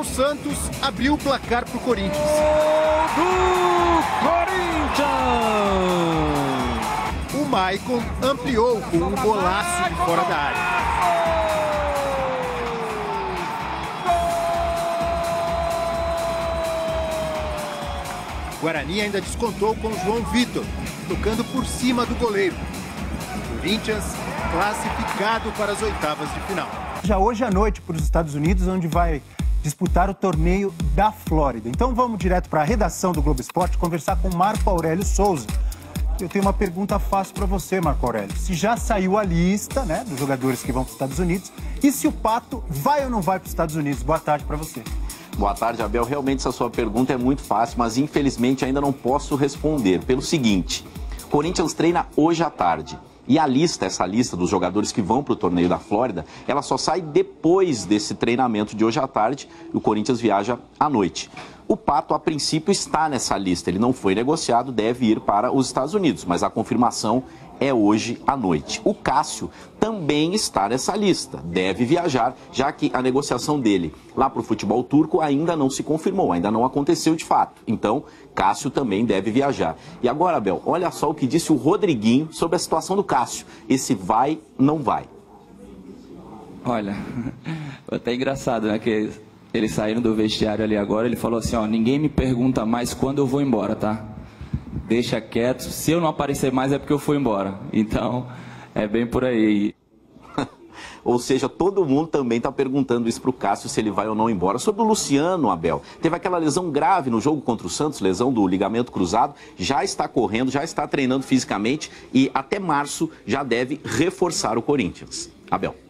Léo Santos abriu o placar para o Corinthians. do Corinthians! O Maicon ampliou com um golaço de fora da área. Guarani ainda descontou com João Vitor, tocando por cima do goleiro. Corinthians classificado para as oitavas de final. Já hoje à noite para os Estados Unidos, onde vai disputar o torneio da Flórida. Então vamos direto para a redação do Globo Esporte conversar com Marco Aurélio Souza. Eu tenho uma pergunta fácil para você, Marco Aurélio. Se já saiu a lista né, dos jogadores que vão para os Estados Unidos e se o Pato vai ou não vai para os Estados Unidos? Boa tarde para você. Boa tarde, Abel. Realmente essa sua pergunta é muito fácil, mas infelizmente ainda não posso responder. Pelo seguinte: Corinthians treina hoje à tarde. E a lista, essa lista dos jogadores que vão para o torneio da Flórida, ela só sai depois desse treinamento de hoje à tarde e o Corinthians viaja à noite. O Pato, a princípio, está nessa lista. Ele não foi negociado, deve ir para os Estados Unidos, mas a confirmação é hoje à noite. O Cássio também está nessa lista, deve viajar, já que a negociação dele lá para o futebol turco ainda não se confirmou, ainda não aconteceu de fato. Então, Cássio também deve viajar. E agora, Abel, olha só o que disse o Rodriguinho sobre a situação do Cássio. Esse vai, não vai. Olha, até engraçado, né? Que eles saíram do vestiário ali agora, ele falou assim, ó, ninguém me pergunta mais quando eu vou embora, tá? deixa quieto. Se eu não aparecer mais é porque eu fui embora. Então, é bem por aí. Ou seja, todo mundo também está perguntando isso para o Cássio se ele vai ou não embora. Sobre o Luciano, Abel, teve aquela lesão grave no jogo contra o Santos, lesão do ligamento cruzado, já está correndo, já está treinando fisicamente e até março já deve reforçar o Corinthians. Abel.